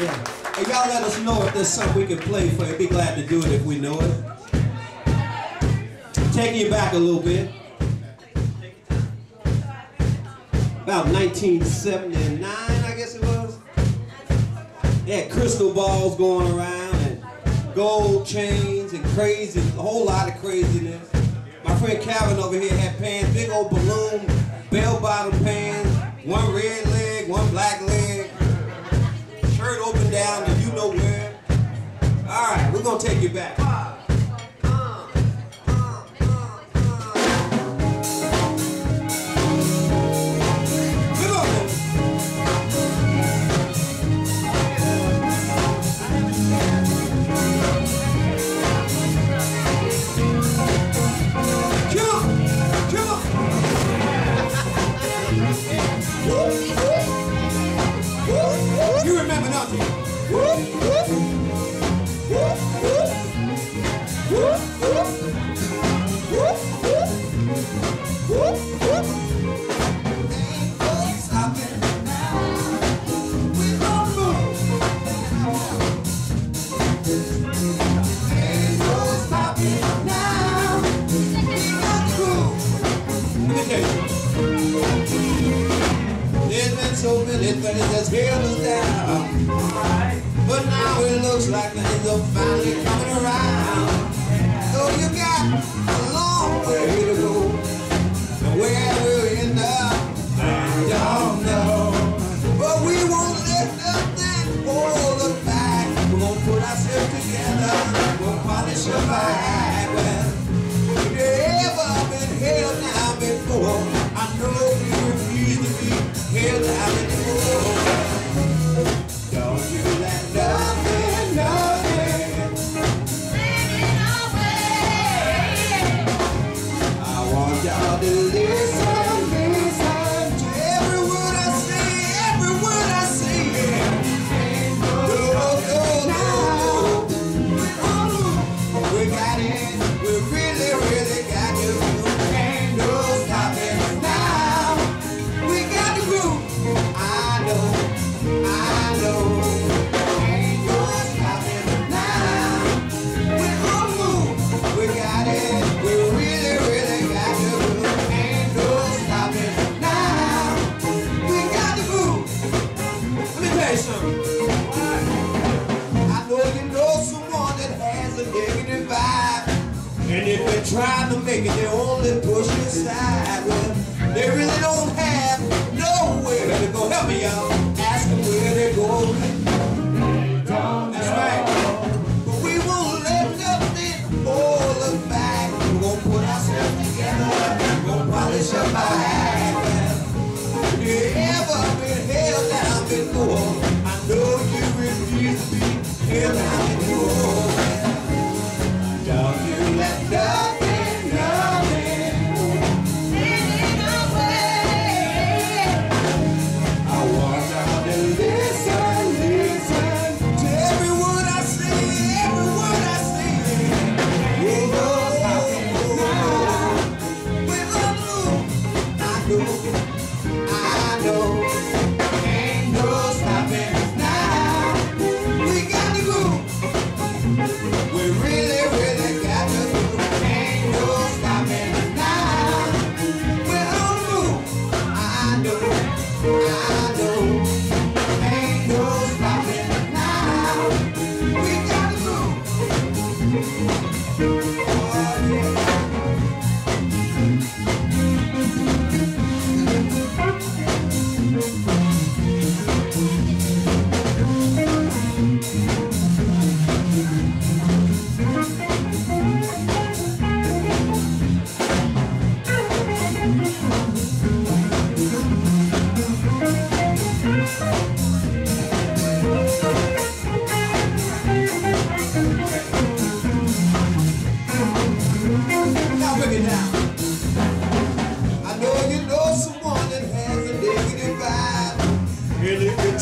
Yeah. Hey, y'all let us know if there's something we can play for you. Be glad to do it if we know it. Taking you back a little bit. About 1979, I guess it was. They had crystal balls going around and gold chains and crazy, a whole lot of craziness. My friend Calvin over here had pants, big old balloon, bell-bottom pants, one red leg, one black leg, gonna take you back. You remember, don't So many things that's held us down. But now it looks like things are finally coming around. So you got a long way to go. Trying to make it, they only push you aside. Well, they really don't have nowhere to go. Help me out. Ask them where they go. That's right. But we won't let nothing hold us back. We're gonna put ourselves together. We're gonna polish up our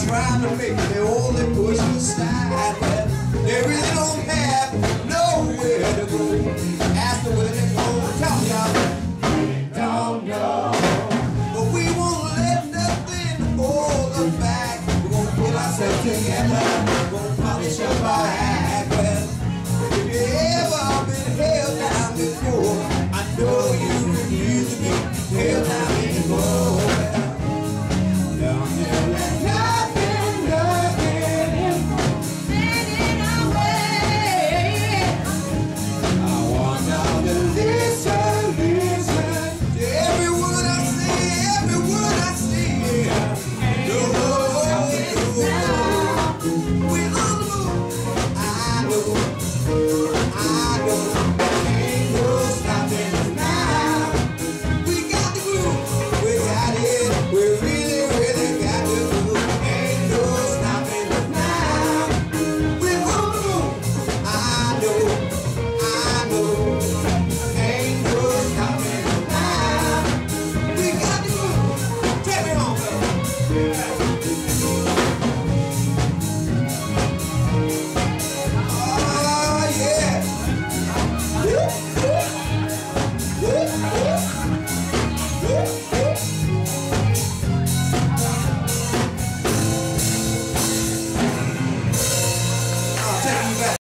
Trying to make it, they only push aside. But they really don't have nowhere to go. Ask them where they go. Tell y'all. Don't know. But we won't let nothing hold us back. We're gonna pull ourselves together.